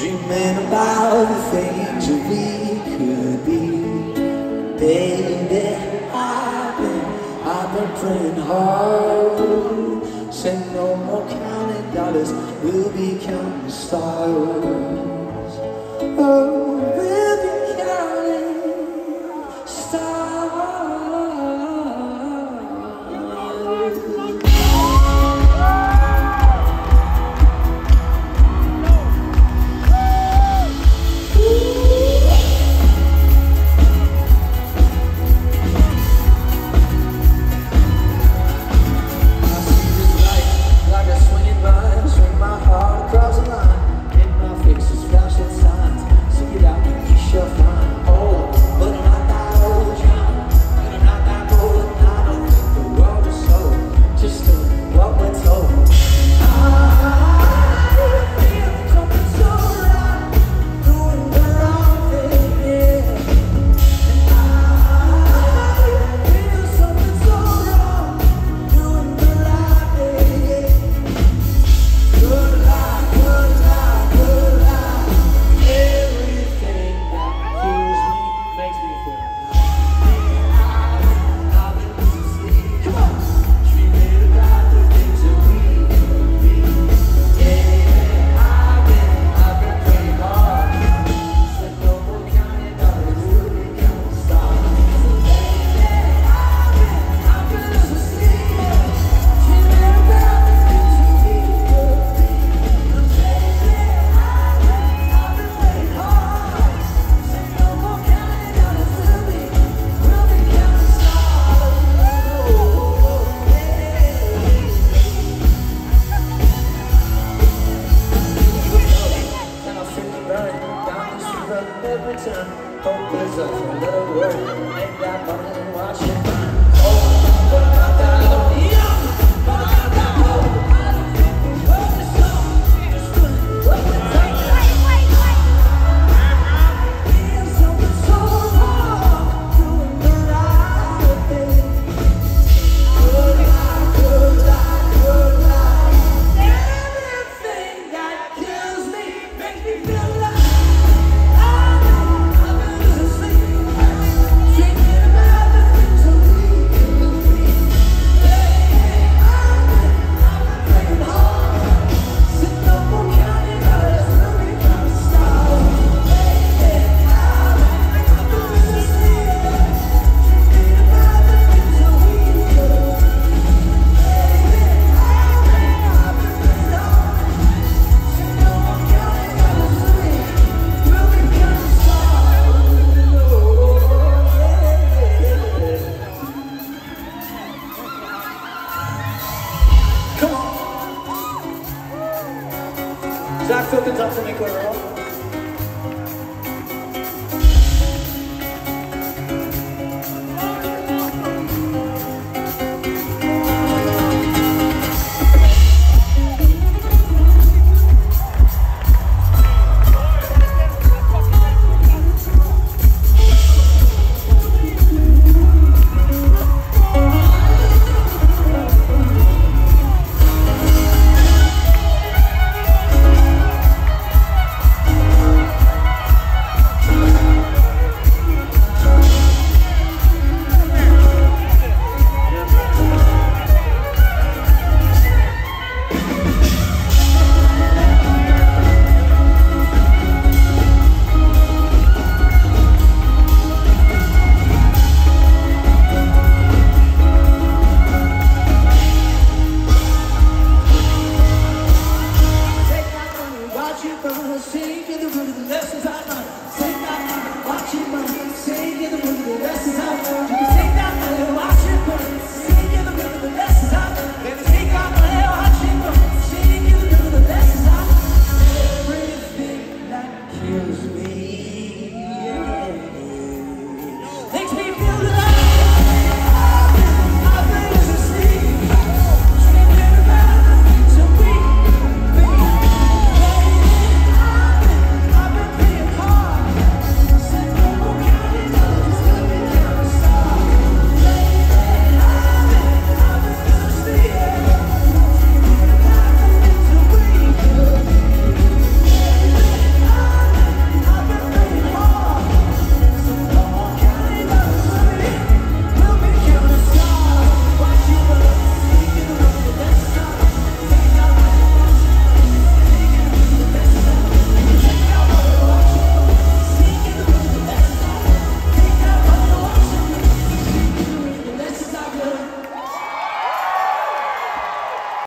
Dreaming about the things we could be. Baby, I've been, I've been praying hard. Say no more counting dollars, we'll be counting stars. Oh. every time. Hope is a little word. Ain't got money, watch your mind. Zach opens up for me, Quirrell. assim, que do leste, vai, sem Senta, bate, mano, senta.